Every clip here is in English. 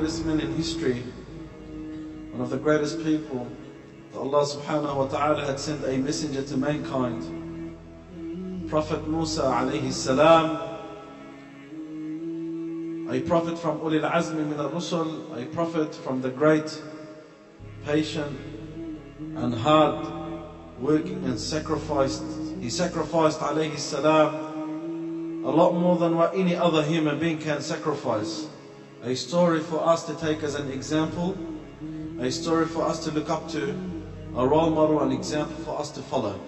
greatest men in history, one of the greatest people, that Allah subhanahu wa ta'ala had sent a messenger to mankind. Prophet Musa alayhi salam, a prophet from Ulil Azmi min al-Rusul, a prophet from the great, patient and hard working and sacrificed. He sacrificed alayhi salam a lot more than what any other human being can sacrifice. A story for us to take as an example, a story for us to look up to, a role model, an example for us to follow.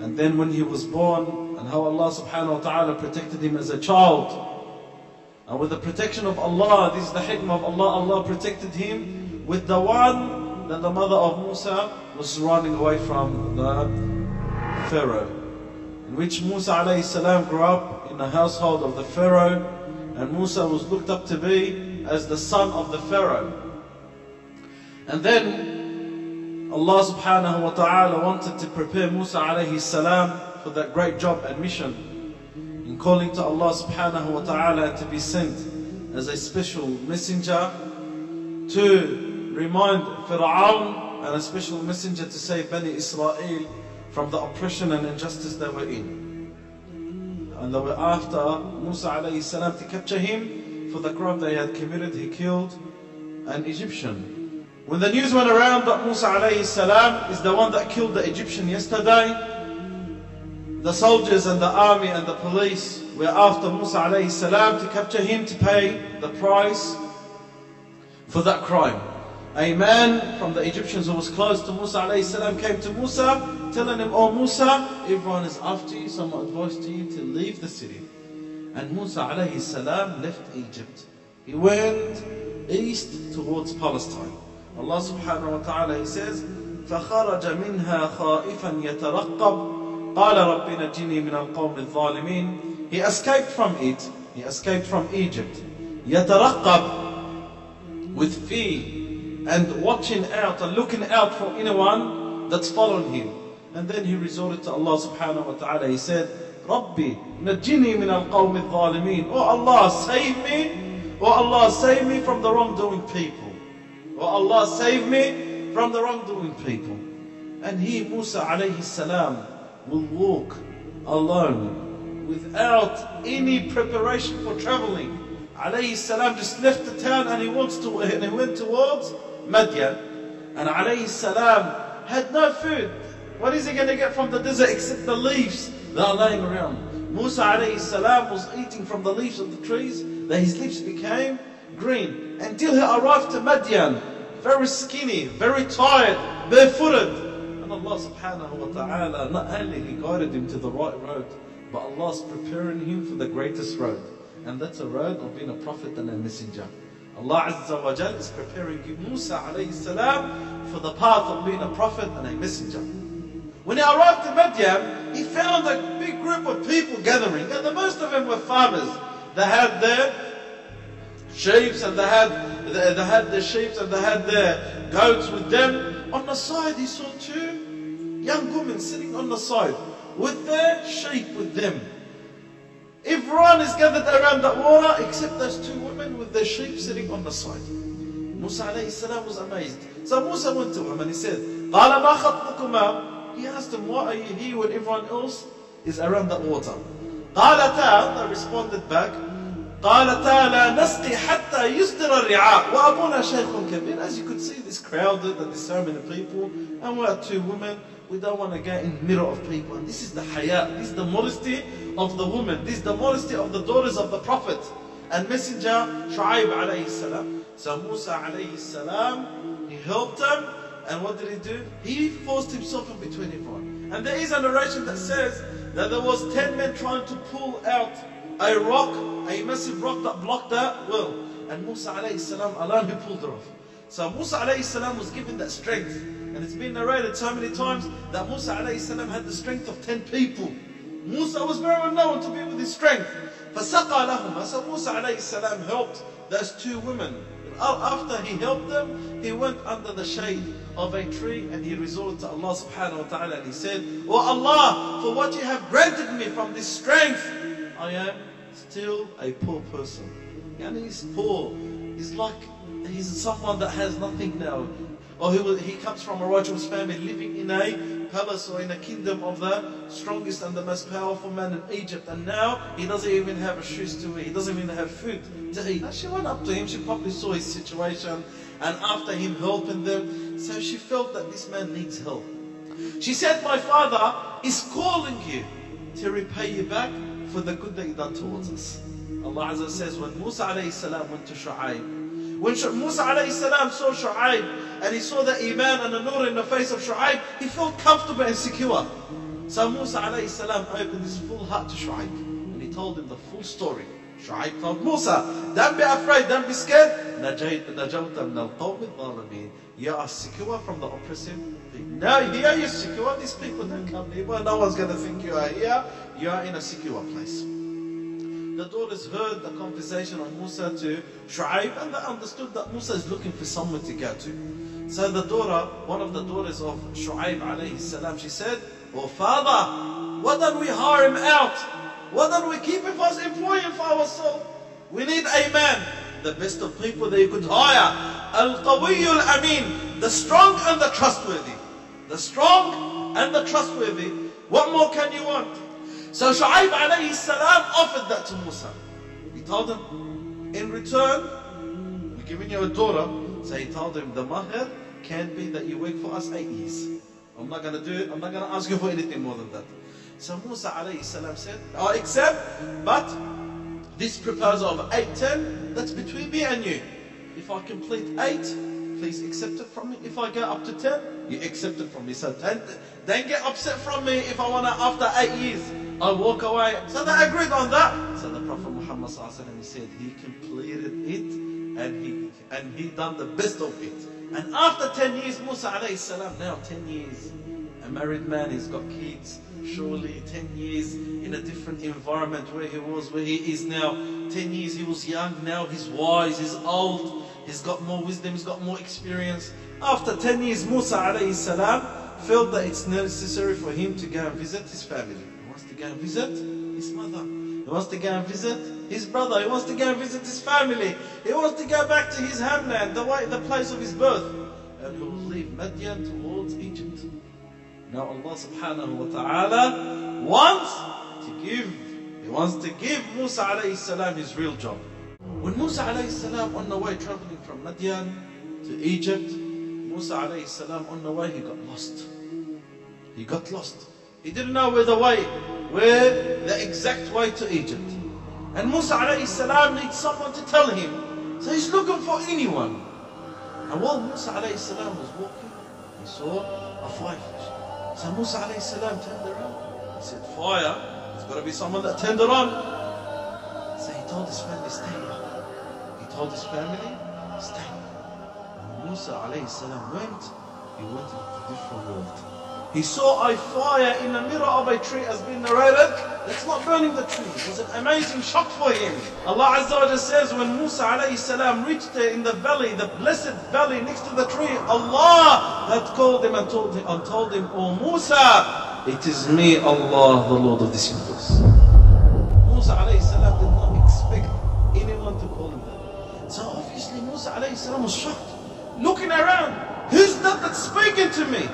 And then when he was born, and how Allah subhanahu wa ta'ala protected him as a child. And with the protection of Allah, this is the hikmah of Allah, Allah protected him with the one that the mother of Musa was running away from the Pharaoh. In which Musa alayhi salam grew up in the household of the Pharaoh, and Musa was looked up to be as the son of the Pharaoh. And then Allah subhanahu wa ta'ala wanted to prepare Musa alayhi salam for that great job and mission in calling to Allah subhanahu wa ta'ala to be sent as a special messenger to remind Fir'aun and a special messenger to save Bani Israel from the oppression and injustice they were in. And they were after Musa alayhi salam to capture him for the crime they had committed. He killed an Egyptian. When the news went around that Musa alayhi salam is the one that killed the Egyptian yesterday, the soldiers and the army and the police were after Musa alayhi salam to capture him to pay the price for that crime A man from the Egyptians who was close to Musa alayhi salam came to Musa telling him, Oh Musa, everyone is after you, some advice to you to leave the city. And Musa alayhi salam left Egypt. He went east towards Palestine. Allah subhanahu wa ta'ala he says, فخرج منها خائفا يترقب قال رب نجني من القوم الظالمين He escaped from it. He escaped from Egypt. يترقب with fear and watching out and looking out for anyone that's following him. And then he resorted to Allah subhanahu wa ta'ala. He said, Rabbi, najini min al-qawm al-zalimin. Oh Allah, save me. Oh Allah, save me from the wrongdoing people. Oh Allah, save me from the wrongdoing people. And he, Musa alayhi salam, will walk alone without any preparation for traveling. Alayhi salam just left the town and he, wants to, and he went towards Madian. And alayhi salam had no food. What is he going to get from the desert except the leaves that are lying around? Musa alayhi salam was eating from the leaves of the trees, that his lips became green. Until he arrived to Madian, very skinny, very tired, barefooted. And Allah subhanahu wa ta'ala, not only He guided him to the right road, but Allah's preparing him for the greatest road. And that's a road of being a prophet and a messenger. Allah Azza wa Jal is preparing Musa alayhi salam for the path of being a prophet and a messenger. When he arrived to Madian, he found a big group of people gathering, and the most of them were farmers. They had their sheep and they had they, they had their sheep and they had their goats with them. On the side, he saw two young women sitting on the side with their sheep with them. Everyone is gathered around that water except those two women with their sheep sitting on the side. Musa alayhi salam was amazed. So Musa went to him and he said, قَالَ مَا خَطْبُكُمَا He asked him, why are you here when everyone else is around that water? قالتا, they responded back, قالتا لا نسقي حتى يصدر الرعاء وأبونا شيخ كبير. As you could see, this crowded and there's so many people, and we are two women. We don't want to get in the middle of people. And this is the haya, this is the modesty of the woman, this is the modesty of the daughters of the Prophet and Messenger Shu'aib alayhi salam. So Musa alayhi salam, he helped them, and what did he do? He forced himself in between everyone. And there is a narration that says that there was ten men trying to pull out a rock, a massive rock that blocked that well. And Musa alayhi salam alone who pulled it off. So Musa alayhi salam was given that strength. And it's been narrated so many times that Musa alayhi salam had the strength of 10 people. Musa was very well known to be with his strength. فَسَقَى لَهُمَا So Musa alayhi salam helped those two women. After he helped them, he went under the shade of a tree and he resorted to Allah subhanahu wa ta'ala and he said, Oh Allah, for what you have granted me from this strength, I am still a poor person. And he's poor. He's like, he's someone that has nothing now. Or he, he comes from a righteous family living in a palace or in a kingdom of the strongest and the most powerful man in Egypt. And now he doesn't even have shoes to wear. He doesn't even have food to eat. And she went up to him. She probably saw his situation. And after him helping them, so she felt that this man needs help. She said, my father is calling you to repay you back for the good that he done towards us. Allah Azza says, when Musa alayhi salam went to Shu'aib, when Sh Musa alayhi salam saw Shu'aib and he saw the iman and the nur in the face of Shu'aib, he felt comfortable and secure. So Musa alayhi salam opened his full heart to Shu'aib and he told him the full story. Shu'aib told Musa, don't be afraid, don't be scared. You are secure from the oppressive people. Now here you're secure, these people don't come near, no one's going to think you are here you are in a secure place the daughters heard the conversation of Musa to Shu'aib and they understood that Musa is looking for someone to go to. So the daughter, one of the daughters of Shu'aib alayhi salam, she said, Oh father, why don't we hire him out? Why don't we keep him as employee for ourselves? We need a man, the best of people that you could hire. Al-Qawiyyu al-Amin, the strong and the trustworthy. The strong and the trustworthy. What more can you want? So Shu'aib alayhi salam offered that to Musa. He told him, in return, we're giving you a daughter. So he told him, the mahar can be that you work for us eight years. I'm not going to do it. I'm not going to ask you for anything more than that. So Musa alayhi salam said, I accept, but this proposal of eight, ten, that's between me and you. If I complete eight, please accept it from me. If I go up to ten, you accept it from me. So don't, don't get upset from me if I want to, after eight years. I walk away. So they agreed on that. So the Prophet Muhammad he said he completed it and he and he done the best of it. And after 10 years, Musa alayhi salam, now 10 years, a married man, he's got kids. Surely 10 years in a different environment where he was, where he is now. 10 years he was young, now he's wise, he's old, he's got more wisdom, he's got more experience. After 10 years, Musa alayhi salam felt that it's necessary for him to go and visit his family go and visit his mother. He wants to go and visit his brother. He wants to go and visit his family. He wants to go back to his homeland, the, way, the place of his birth. And he will leave Madian towards Egypt. Now Allah subhanahu wa ta'ala wants to give, He wants to give Musa alayhi salam his real job. When Musa alayhi salam on the way traveling from Madian to Egypt, Musa alayhi salam on the way he got lost. He got lost. He didn't know where the way, where the exact way to Egypt. And Musa alayhi salam needs someone to tell him. So he's looking for anyone. And while Musa alayhi salam was walking, he saw a fire So Musa alayhi salam turned around. He said, fire, there's got to be someone that turned on. So he told his family, stay. He told his family, stay. When Musa alayhi salam went, he went to a different world. He saw a fire in the middle of a tree as being narrated. It's not burning the tree. It was an amazing shock for him. Allah Azza wa says when Musa alayhi salam reached there in the valley, the blessed valley next to the tree, Allah had called him and told him, and told him, O Musa, it is me, Allah, the Lord of this universe. Musa alayhi salam did not expect anyone to call him that. So obviously Musa alayhi salam was shocked. Looking around, who's that that's speaking to me?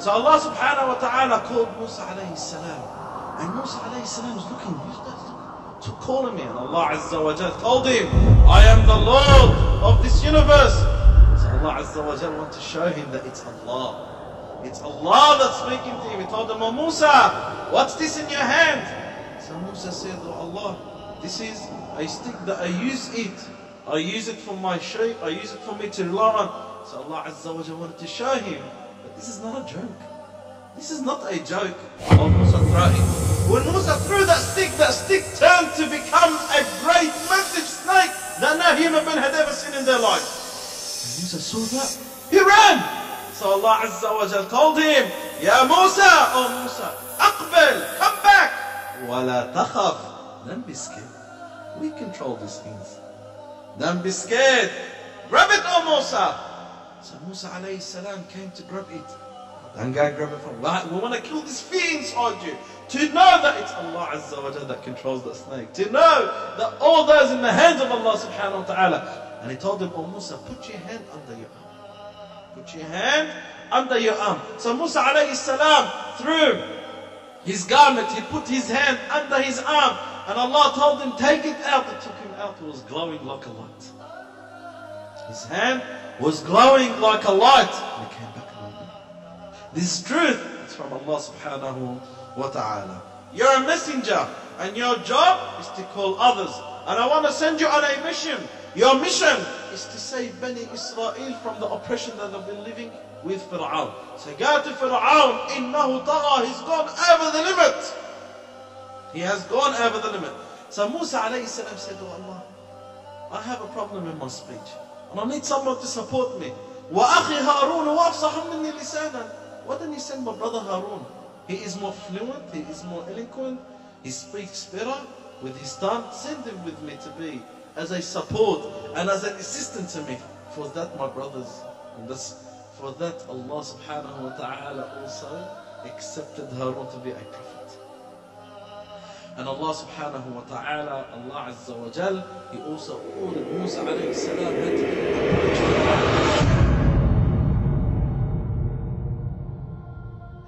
So Allah subhanahu wa ta'ala called Musa alayhi salam. And Musa alayhi salam was looking. To call him in. Allah Azza wa Jal told him, I am the Lord of this universe. So Allah Azza wa Jal wanted to show him that it's Allah. It's Allah that's speaking to him. He told him, oh Musa, what's this in your hand? So Musa said, oh Allah, this is a stick that I use it. I use it for my sheep. I use it for me to on. So Allah Azza wa Jal wanted to show him this is not a joke. This is not a joke on Musa throwing. When Musa threw that stick, that stick turned to become a great, massive snake that no human being had ever seen in their life. And Musa saw that. He ran. So Allah Azza wa Jal called him, Ya Musa, O Musa, Aqbal, come back. Wala takhaf. Don't be scared. We control these things. Don't be scared. Grab it, O Musa. So Musa alayhi salam came to grab it. Don't grabbed it from. We want to kill this fear inside you. To know that it's Allah Azza wa that controls the snake. To know that all those in the hands of Allah subhanahu wa ta'ala. And he told him, Oh Musa, put your hand under your arm. Put your hand under your arm. So Musa alayhi salam threw his garment, he put his hand under his arm. And Allah told him, take it out. It took him out. It was glowing like a light. His hand was glowing like a light. And came back. This truth is from Allah subhanahu wa ta'ala. You're a messenger and your job is to call others. And I want to send you on a mission. Your mission is to save Bani Israel from the oppression that they've been living with Fir'aun. So go to Fir'aun, innahu tagha, he's gone over the limit. He has gone over the limit. So Musa alayhi salam said, to Allah, I have a problem in my speech. And I need someone to support me. وَأَخِي هَارُونَ وَأَفْصَحُ مِنِّي لِسَانًا Why don't you send my brother Harun? He is more fluent, he is more eloquent, he speaks better with his tongue. Send him with me to be as a support and as an assistant to me. For that, my brothers, and that's for that Allah subhanahu wa ta'ala also accepted Harun to be a prophet. And Allah subhanahu wa ta'ala, Allah azza wa jal, He also ordered Musa alayhi salam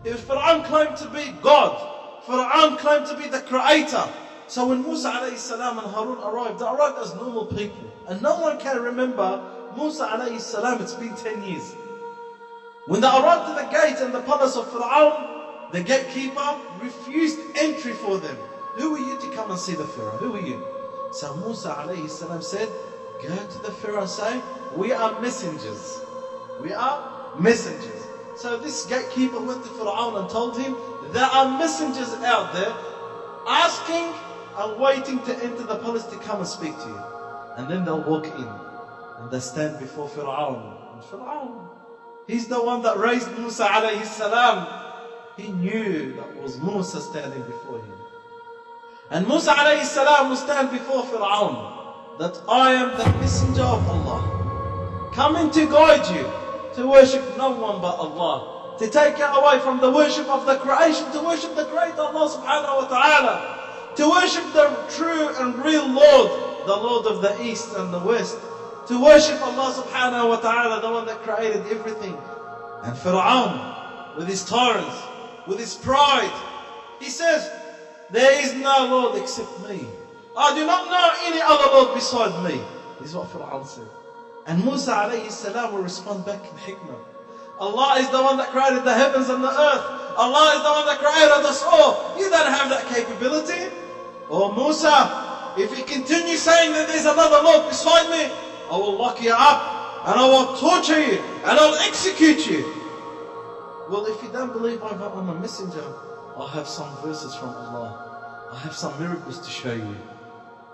If Fir'aun claimed to be God, Fir'aun claimed to be the creator. So when Musa alayhi salam and Harun arrived, they arrived as normal people. And no one can remember Musa alayhi salam, it's been 10 years. When they arrived at the gate and the palace of Fir'aun, the gatekeeper refused entry for them. Who are you to come and see the Pharaoh? Who are you? So Musa alayhi salam said, Go to the Pharaoh say, We are messengers. We are messengers. So this gatekeeper went to Fir'aun and told him, There are messengers out there asking and waiting to enter the palace to come and speak to you. And then they'll walk in and they stand before Fir'aun. And Fir'aun, he's the one that raised Musa alayhi salam. He knew that was Musa standing before him. And Musa alayhi salam will stand before Fir'aun that I am the messenger of Allah, coming to guide you to worship no one but Allah, to take you away from the worship of the creation, to worship the great Allah subhanahu wa ta'ala to worship the true and real Lord, the Lord of the East and the West, to worship Allah subhanahu wa ta'ala, the one that created everything. And Fir'aun, with his tyrants, with his pride, he says, There is no Lord except me. I do not know any other Lord beside me. This is what Fir'aun said. And Musa alayhi salam will respond back in hikmah. Allah is the one that created the heavens and the earth. Allah is the one that created us all. You don't have that capability. Oh Musa, if you continue saying that there's another Lord beside me, I will lock you up and I will torture you and I'll execute you. Well, if you don't believe I'm a messenger, I have some verses from Allah. I have some miracles to show you.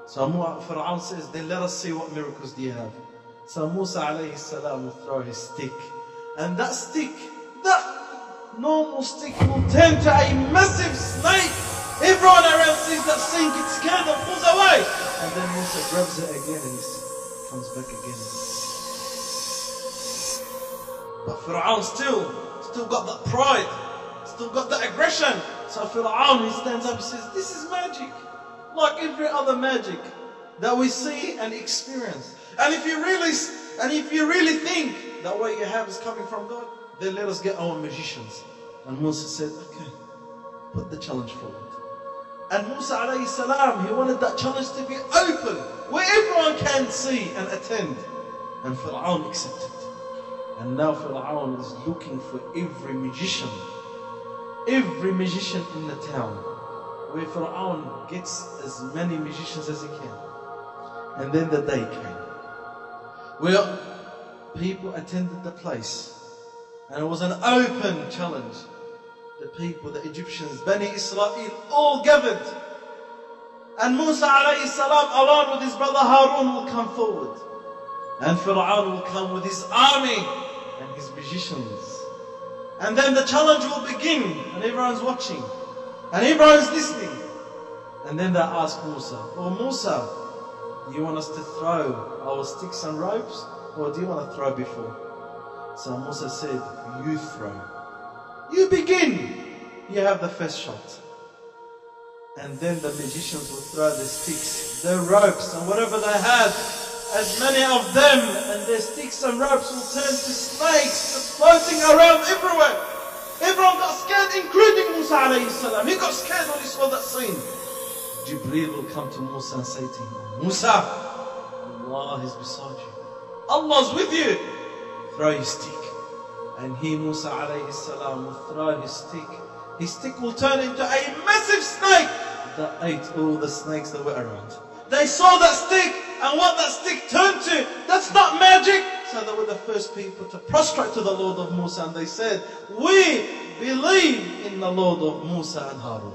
So Fir'aun says, then let us see what miracles do you have. So Musa alayhi salam will throw his stick. And that stick, that normal stick will turn to a massive snake. Everyone around sees that scene, gets scared and pulls away. And then Musa grabs it again and he comes back again. But Fir'aun still, still got that pride, still got the aggression. So Fir'aun, he stands up and says, this is magic. Like every other magic that we see and experience. And if you really, and if you really think that what you have is coming from God, then let us get our magicians. And Musa said, okay, put the challenge forward. And Musa alayhi salam, he wanted that challenge to be open, where everyone can see and attend. And Fir'aun accepted. And now Fir'aun is looking for every magician, every magician in the town, where Fir'aun gets as many magicians as he can. And then the day came, where people attended the place, and it was an open challenge the people, the Egyptians, Bani Israel, all gathered. And Musa alayhi salam, along with his brother Harun, will come forward. And Fir'aun will come with his army and his magicians. And then the challenge will begin, and everyone's watching, and everyone's listening. And then they ask Musa, Oh Musa, do you want us to throw our sticks and ropes, or do you want to throw before? So Musa said, You throw. You begin. You have the first shot. And then the magicians will throw the sticks, their ropes, and whatever they had. As many of them and their sticks and ropes will turn to snakes floating around everywhere. Everyone got scared, including Musa alayhi salam. He got scared when he saw that scene. Jibreel will come to Musa and say to him, Musa, Allah is beside you. Allah's with you. Throw your stick. And he, Musa alayhi salam, will throw his stick. His stick will turn into a massive snake that ate all the snakes that were around. They saw that stick and what that stick turned to. That's not magic. So they were the first people to prostrate to the Lord of Musa and they said, We believe in the Lord of Musa and Harun.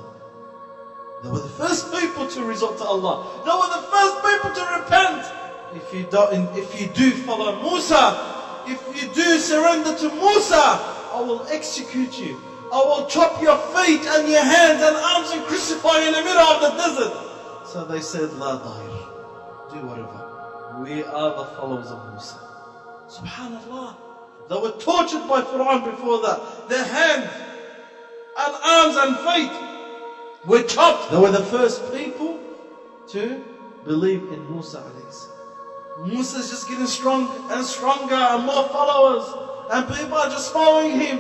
They were the first people to resort to Allah. They were the first people to repent. If you don't, if you do follow Musa, if you do surrender to Musa, I will execute you. I will chop your feet and your hands and arms and crucify you in the middle of the desert. So they said, La dair. Do whatever. We are the followers of Musa. Subhanallah. They were tortured by Fir'aun before that. Their hands and arms and feet were chopped. They were the first people to believe in Musa Musa is just getting stronger and stronger and more followers. And people are just following him.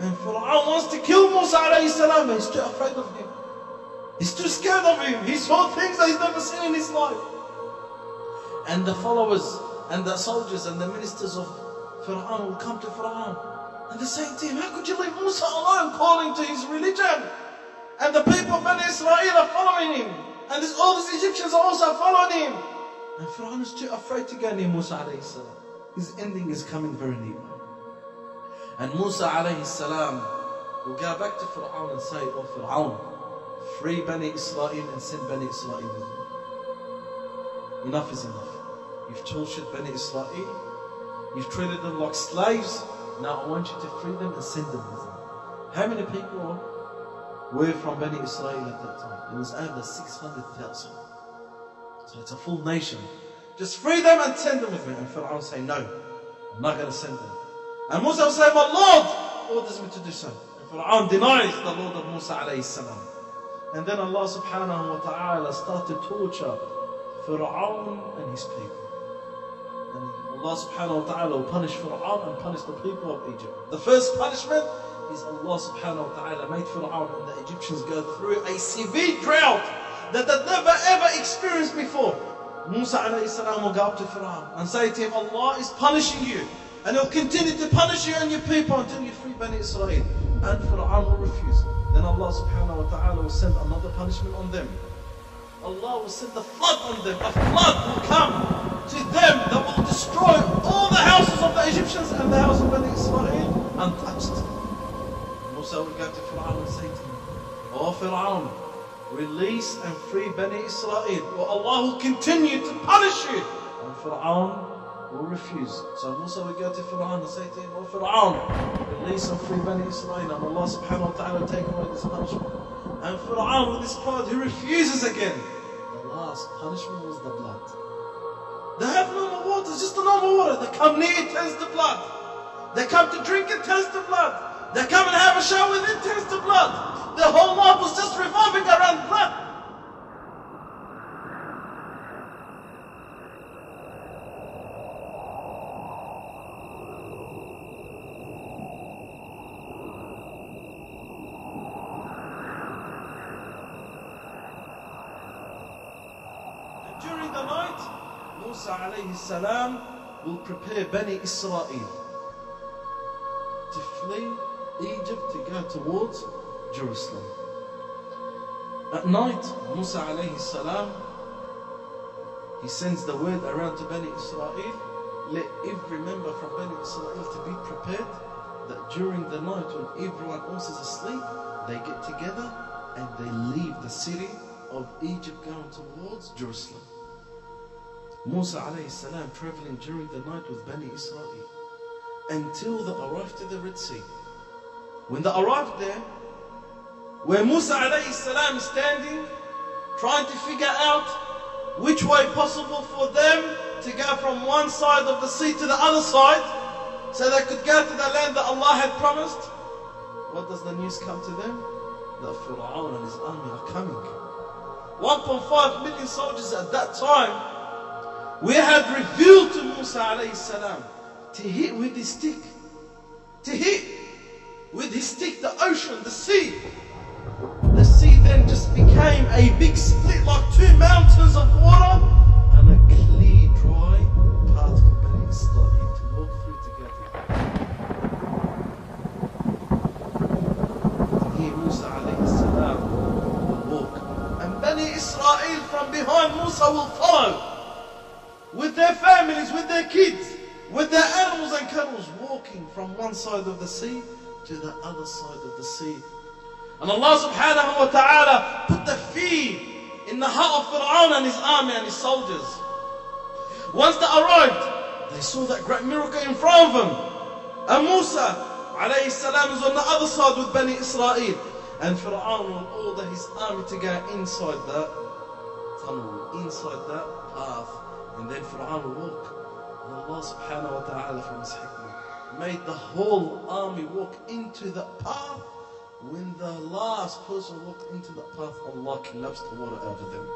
And Fir'aun wants to kill Musa alayhi salam. He's too afraid of him. He's too scared of him. He saw things that he's never seen in his life. And the followers and the soldiers and the ministers of Fir'aun will come to Fir'aun. And they're saying to him, how could you leave Musa alone calling to his religion? And the people of Bani Israel are following him. And this, all these Egyptians are also following him. And Fir'aun is too afraid to go near Musa alayhi salam. His ending is coming very near. And Musa alayhi salam will go back to Fir'aun and say, Oh Fir'aun, free Bani Israel and send Bani Israel with me. Enough is enough. You've tortured Bani Israel. You've treated them like slaves. Now I want you to free them and send them with me. How many people were from Bani Israel at that time? It was over 600,000. So it's a full nation. Just free them and send them with me. And Pharaoh say, no, I'm not going to send them. And Musa say, my Lord orders me to do so. And Pharaoh denies the Lord of Musa alayhi salam. And then Allah subhanahu wa ta'ala started to torture Pharaoh and his people. Allah subhanahu wa ta'ala will punish Pharaoh and punish the people of Egypt. The first punishment is Allah subhanahu wa ta'ala made Pharaoh and the Egyptians go through a severe drought that they'd never ever experienced before. Musa alayhi salam will go up to Pharaoh and say to him, Allah is punishing you. And he'll continue to punish you and your people until you free Bani Israel. And Pharaoh will refuse. Then Allah subhanahu wa ta'ala will send another punishment on them. Allah will send a flood on them. A flood will come to them that will destroy all the houses of the Egyptians and the house of Bani Israel untouched. Musa will go to Pharaoh and say to him, Oh Pharaoh, release and free Bani Israel, or Allah will continue to punish you. And Fir'aun will refuse. So Musa will go to Fir'aun and say to him, Oh Fir'aun, release and free Bani Israel, and Allah subhanahu wa ta'ala take away this punishment. And Fir'aun with his pride, he refuses again. The last punishment was the blood. They have no more water, just the normal water. They come near, turns to blood. They come to drink, it turns to blood. They come and have a shower, with it turns to blood. The whole world was just revolving around blood. Musa alayhi salam will prepare Bani Israel to flee Egypt to go towards Jerusalem. At night, Musa alayhi salam, he sends the word around to Bani Israel, let every member from Bani Israel to be prepared that during the night when everyone else is asleep, they get together and they leave the city of Egypt going towards Jerusalem. Musa alayhi salam traveling during the night with Bani Israel until they arrived to the Red Sea. When they arrived there, where Musa alayhi salam is standing, trying to figure out which way possible for them to go from one side of the sea to the other side, so they could go to the land that Allah had promised. what does the news come to them? That Fir'aun and his army are coming. 1.5 million soldiers at that time. We had revealed to Musa alayhi salam to hit with his stick. To hit with his stick the ocean, the sea. The sea then just became a big split like two mountains of water and a clear, dry path for Bani Israel to walk through together. Here Musa alayhi will walk. And Bani Israel from behind Musa will follow. With their families, with their kids, with their animals and cattle, walking from one side of the sea to the other side of the sea. And Allah subhanahu wa ta'ala put the fear in the heart of Fir'aun and his army and his soldiers. Once they arrived, they saw that great miracle in front of them. And Musa alayhi salam is on the other side with Bani Israel. And Fir'aun will order his army to go inside that tunnel, inside that path. And then Fir'aun will walk. And Allah subhanahu wa ta'ala from his hikmah made the whole army walk into the path. When the last person walked into the path, Allah collapsed the water over them.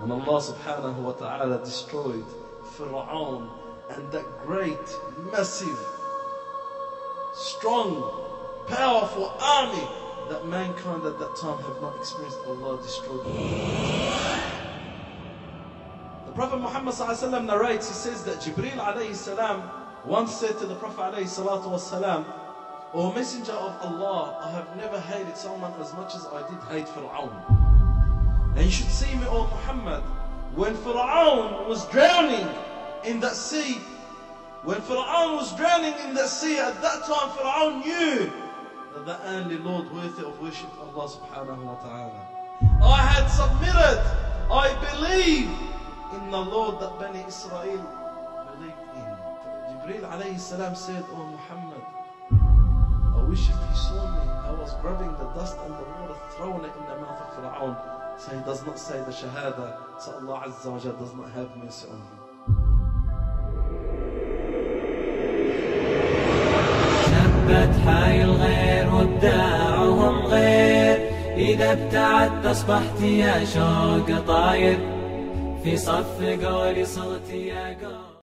And Allah subhanahu wa ta'ala destroyed Fir'aun and that great, massive, strong, powerful army that mankind at that time have not experienced. Allah destroyed them. The Prophet Muhammad sallallahu narrates, he says that Jibreel alayhi salam once said to the Prophet alayhi salatu wasalam, O Messenger of Allah, I have never hated someone as much as I did hate Fir'aun. And you should see me, O Muhammad, when Fir'aun was drowning in that sea, when Fir'aun was drowning in that sea, at that time Fir'aun knew that the only Lord worthy of worship Allah subhanahu wa ta'ala. I had submitted, I believe the Lord Bani Israel believed in. Jibreel alayhi salam said, Oh Muhammad, I wish if he saw me, I was grabbing the dust and the water, throwing it in the mouth of Fir'aun. So he does not say the Shahada, so Allah Azza wa Jal does not have mercy on him. شبت حي الغير وابداعهم غير إذا ابتعدت أصبحت يا شوق طاير في صف قاري صوتي يا قاري